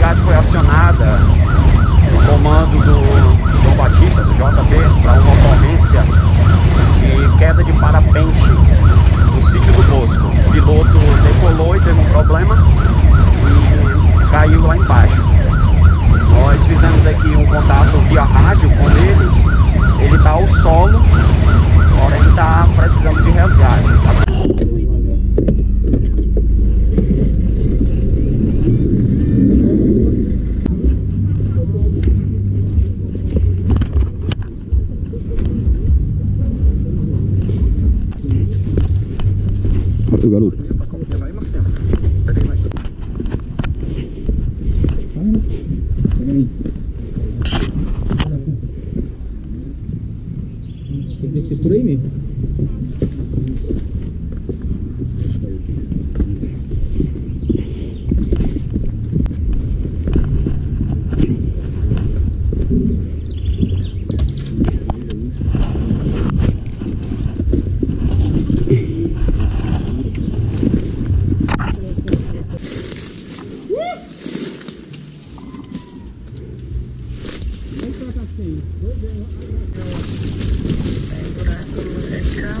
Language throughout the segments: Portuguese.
resgate foi acionada o comando do João Batista, do JB, para uma ocorrência de queda de parapente no sítio do Bosco. O piloto decolou e teve um problema e caiu lá embaixo. Nós fizemos aqui um contato via rádio com ele. Ele está ao solo, porém está precisando de resgate. Valeu, garoto. Tem que descer por aí mesmo. Rapaz, aqui é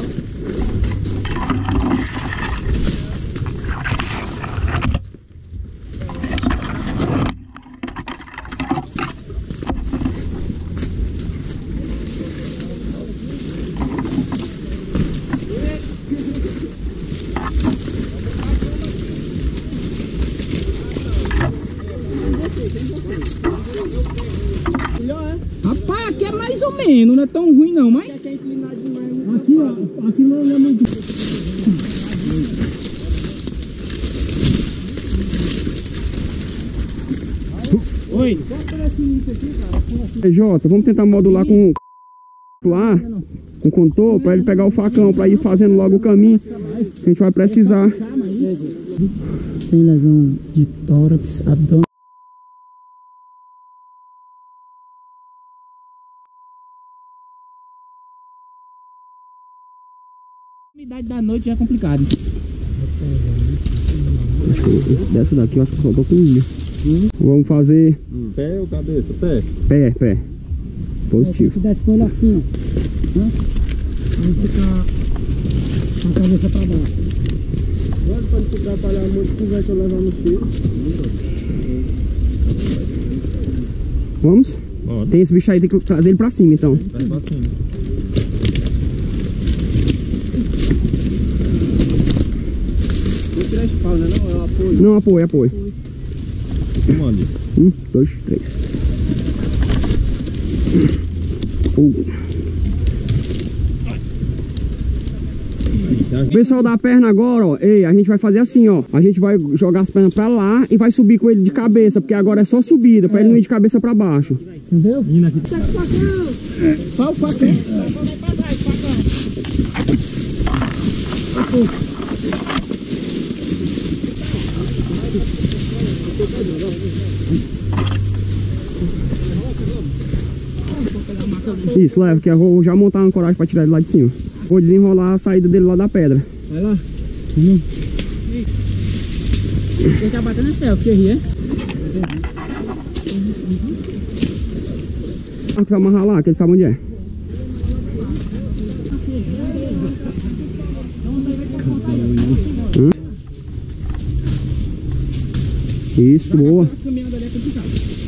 mais ou menos, não é tão ruim não, mas... Aqui, ó, aqui não é muito... Oi. Jota, vamos tentar modular com lá, com o contor, para ele pegar o facão, para ir fazendo logo o caminho. que A gente vai precisar. Tem lesão de tórax, abdômen. Umidade da noite já é complicado. Acho que dessa daqui eu acho que só tô com ilha. Vamos fazer Pé ou cabeça? Pé. pé, pé. Positivo. desce com ele assim, ó. Né? Aí fica com a cabeça pra baixo. Agora pode te atrapalhar muito se vai te levar no tiro. Vamos? Pode. Tem esse bicho aí, tem que trazer ele pra cima então. Vai pra cima. Pau? Não, é apoio. Não, apoio, apoio. Comande. Um, dois, três. Um. O pessoal da perna agora, ó, ei, a gente vai fazer assim, ó. A gente vai jogar as pernas pra lá e vai subir com ele de cabeça, porque agora é só subida, pra ele não ir de cabeça pra baixo. Entendeu? Indo aqui. Qual o facão? Isso, leva, que eu vou já montar uma coragem pra tirar ele lá de cima. Vou desenrolar a saída dele lá da pedra. Vai lá. Hum. Ele tá batendo selfie aí, é? Ah, que vai amarrar lá, que ele sabe onde é. Isso, boa.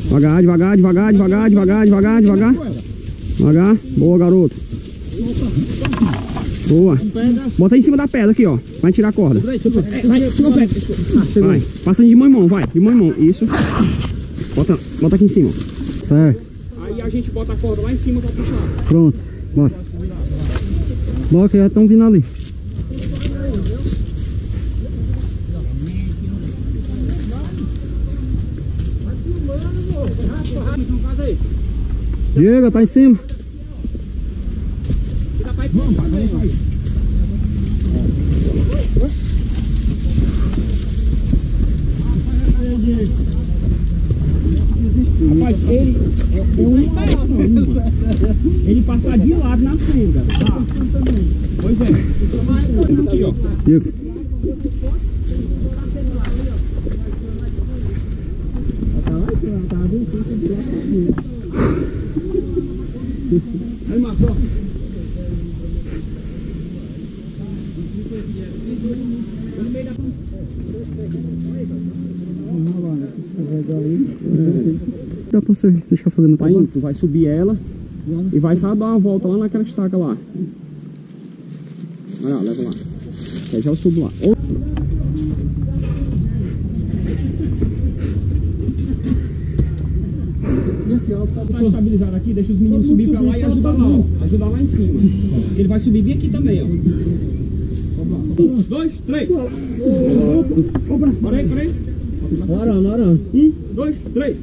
Devagar, devagar, devagar, devagar, devagar, devagar, devagar. Devagar. Boa, garoto. Boa. Bota aí em cima da pedra aqui, ó. Vai tirar a corda. Vai, chegou perto. Ah, chegou. Vai. Passa de mão em mão, vai. De mão em mão. Isso. Bota, bota aqui em cima. Certo. Aí a gente bota a corda lá em cima pra puxar. Pronto. Bora. Bora que já estão vindo ali. Então faz aí. Diego, tá em cima. Vamos, vai. Rapaz, ele é, uma interação. Ele passar de lado na fenda. Tá. Pois é. Aqui, ó. Diego. Aí, Marcos, ó. Dá pra você deixar fazer no Vai indo, tu vai subir ela e vai só dar uma volta lá naquela estaca lá. Vai lá, leva lá. Aí já eu subo lá. Ou- Tá estabilizado aqui, deixa os meninos subir pra lá e ajudar lá, ó. Ajudar lá em cima. Ele vai subir bem aqui também, ó. Um, dois, três. Bora aí, bora aí. Bora, bora. Um, dois, três.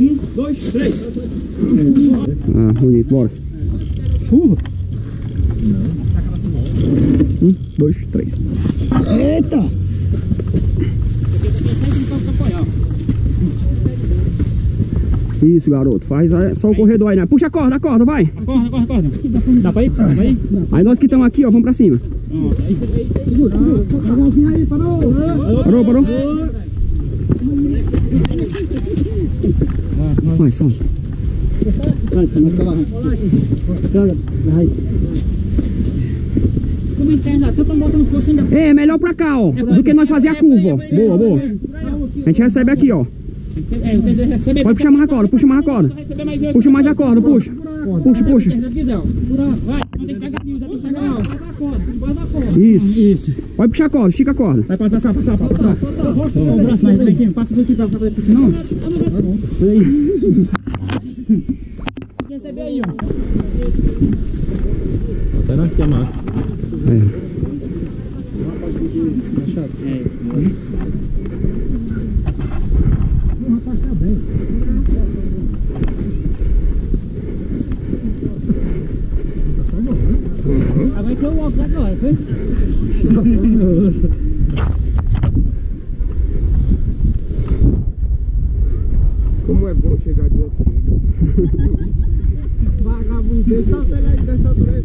Um, dois, três. Ah, bonito, bora. Chuva? Um, dois, três. Eita! Isso, garoto. Faz aí, só o corredor aí, né? Puxa a corda, a corda, vai. Corda, corda, corda. Dá pra ir? Dá pra ir? Aí nós que estamos aqui, ó, vamos pra cima. Legalzinho aí, parou! Parou, parou? Vai, só. Vai, começa lá. Vai. É melhor pra cá, ó. Do que nós fazer a curva, ó. Boa, boa. A gente recebe aqui, ó. É, você Pode puxar mais a corda, puxa mais a corda. mais. Puxa mais a corda, puxa. Puxa, puxa. Se quiser, ó. Vai, não tem que pegar news, tem que pegar não. Isso. Isso. Pode puxar a corda, estica a corda. Vai passar, passar, passar. passar. O braço mais. Passa por aqui pra fazer não. Que receber aí, ó. Até na aqui a marca. Agora que eu óculos agora, foi? Como é bom chegar de outro Vagabundo, só pegar aí dessa altura aí.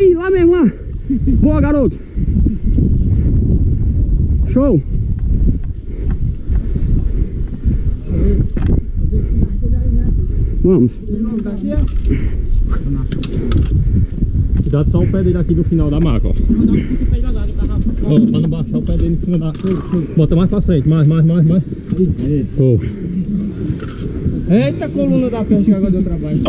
Ih, lá mesmo, lá. Boa, garoto. Show. Vamos. Cuidado só o pé dele aqui do final da maca, ó. Ó, pra não baixar o pé dele em cima da. Bota mais pra frente, mais, mais, mais, mais. Show. Eita coluna da peste que agora deu trabalho.